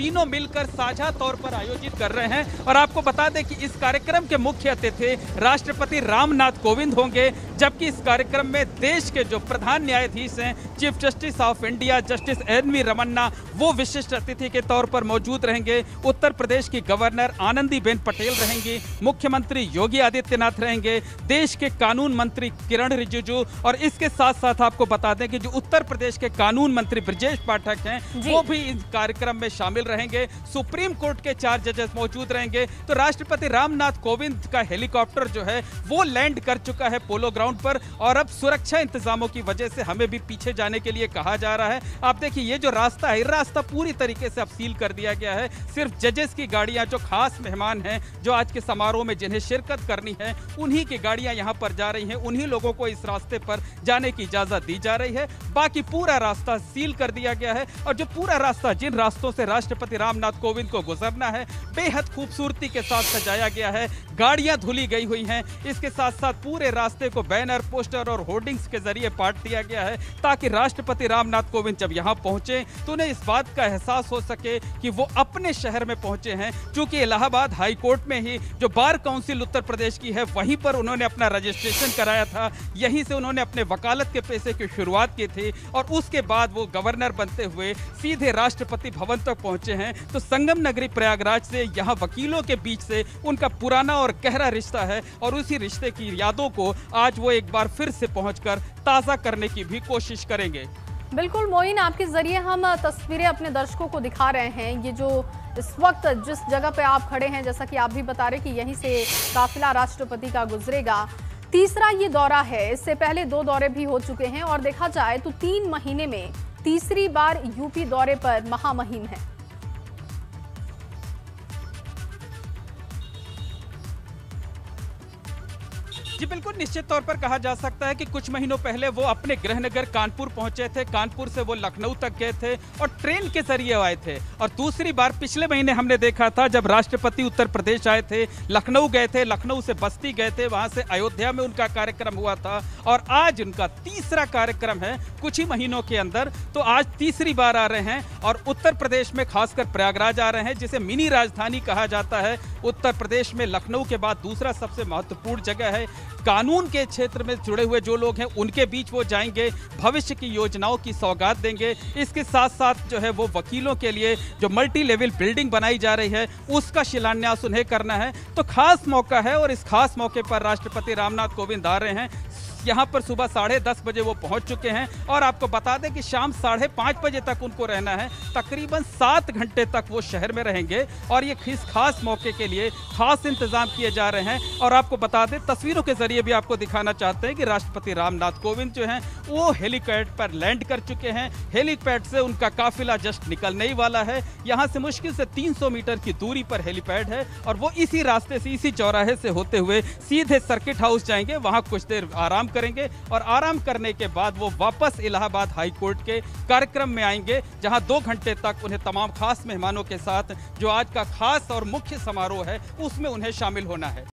तीनों मिलकर साझा तौर पर आयोजित कर रहे हैं और आपको बता दें कि इस कार्यक्रम के मुख्य अतिथि राष्ट्रपति रामनाथ कोविंद होंगे जबकि इस कार्यक्रम में देश के जो प्रधान न्यायाधीश हैं chief justice of India justice N V Ramana वो विशिष्ट अतिथि के तौर पर मौजूद रहेंगे। उत्तर प्रदेश की गवर्नर आनंदीबेन पटेल रहेंगी मुख्यमंत्री योगी आदित्यनाथ रहेंगे देश के कानून मंत्री किरण रिजिजू और इसके साथ साथ आपको बता दें कि जो उत्तर प्रदेश के कानून मंत्री ब्रजेश पाठक हैं वो भी इस कार्यक्रम में शामिल रहेंगे, सुप्रीम कोर्ट के चार जजेस मौजूद रहेंगे। तो राष्ट्रपति रामनाथ कोविंद का हेलीकॉप्टर जो है, वो लैंड कर चुका है पोलो ग्राउंड पर और अब सुरक्षा इंतजामों की वजह से हमें भी पीछे जाने के लिए कहा जा रहा है। आप देखिए, ये जो रास्ता है रास्ता पूरी तरीके से अब सील कर दिया गया है। सिर्फ़ जजेस की गाड़ियाँ जो खास मेहमान हैं, जो आज के समारोह में जिन्हें शिरकत करनी है, उन्हीं की गाड़ियाँ यहाँ पर जा रही हैं। उन्हीं लोगों को इस रास्ते पर जाने की इजाज़त दी जा रही है। बाकी पूरा रास्ता सील कर दिया गया है और जो पूरा रास्ता जिन रास्तों से राष्ट्रपति रामनाथ कोविंद को गुजरना है। बेहद खूबसूरती के साथ सजाया गया है। गाड़ियाँ धुली गई हुई हैं। इसके साथ साथ पूरे रास्ते को बैनर, पोस्टर और होर्डिंग्स के ज़रिए पाट दिया गया है ताकि राष्ट्रपति रामनाथ कोविंद जब यहाँ पहुँचे तो उन्हें इस बात का एहसास हो सके कि वो अपने शहर में पहुँचे हैं चूँकि इलाहाबाद हाईकोर्ट में ही, जो बार काउंसिल उत्तर प्रदेश की है, वहीं पर उन्होंने अपना रजिस्ट्रेशन कराया था। यहीं से उन्होंने अपने वकालत के पेशे की शुरुआत की थी और उसके बाद वो गवर्नर बनते हुए सीधे राष्ट्रपति भवन तक पहुँचे। हैं तो संगम नगरी प्रयागराज से, यहाँ वकीलों के बीच से उनका पुराना और गहरा रिश्ता है और उसी रिश्ते की यादों को आज वो एक बार फिर से पहुंचकर ताज़ा करने की भी कोशिश करेंगे। बिल्कुल, मोइन, आपके ज़रिए हम तस्वीरें अपने दर्शकों को दिखा रहे हैं। ये जो इस वक्त जिस जगह पे आप खड़े हैं, जैसा कि आप भी बता रहे कि यहीं से काफिला राष्ट्रपति का गुजरेगा। तीसरा ये दौरा है, इससे पहले दो दौरे भी हो चुके हैं और देखा जाए तो तीन महीने में तीसरी बार यूपी दौरे पर महामहिम है। जी बिल्कुल, निश्चित तौर पर कहा जा सकता है कि कुछ महीनों पहले वो अपने गृहनगर कानपुर पहुँचे थे। कानपुर से वो लखनऊ तक गए थे और ट्रेन के ज़रिए आए थे। और दूसरी बार पिछले महीने हमने देखा था, जब राष्ट्रपति उत्तर प्रदेश आए थे, लखनऊ गए थे, लखनऊ से बस्ती गए थे, वहाँ से अयोध्या में उनका कार्यक्रम हुआ था और आज उनका तीसरा कार्यक्रम है कुछ ही महीनों के अंदर। तो आज तीसरी बार आ रहे हैं और उत्तर प्रदेश में खासकर प्रयागराज आ रहे हैं, जिसे मिनी राजधानी कहा जाता है। उत्तर प्रदेश में लखनऊ के बाद दूसरा सबसे महत्वपूर्ण जगह है। कानून के क्षेत्र में जुड़े हुए जो लोग हैं, उनके बीच वो जाएँगे, भविष्य की योजनाओं की सौगात देंगे। इसके साथ साथ जो है वो वकीलों के लिए जो मल्टी लेवल बिल्डिंग बनाई जा रही है, उसका शिलान्यास उन्हें करना है। तो खास मौका है और इस खास मौके पर राष्ट्रपति रामनाथ कोविंद आ रहे हैं। यहाँ पर सुबह साढ़े दस बजे वो पहुँच चुके हैं और आपको बता दें कि शाम साढ़े पाँच बजे तक उनको रहना है। तकरीबन सात घंटे तक वो शहर में रहेंगे और ये इस खास मौके के लिए, खास इंतज़ाम किए जा रहे हैं। और आपको बता दें, तस्वीरों के ज़रिए भी आपको दिखाना चाहते हैं कि राष्ट्रपति रामनाथ कोविंद जो हैं, वो हेलीपैड पर लैंड कर चुके हैं। हेलीपैड से उनका काफिला जस्ट निकलने ही वाला है। यहाँ से मुश्किल से 300 मीटर की दूरी पर हेलीपैड है और वो इसी रास्ते से, इसी चौराहे से होते हुए सीधे सर्किट हाउस जाएँगे। वहाँ कुछ देर आराम करेंगे और आराम करने के बाद वो वापस इलाहाबाद हाईकोर्ट के कार्यक्रम में आएँगे, जहाँ दो घंटे तक उन्हें तमाम खास मेहमानों के साथ, जो आज का खास और मुख्य समारोह है, उसमें उन्हें शामिल होना है।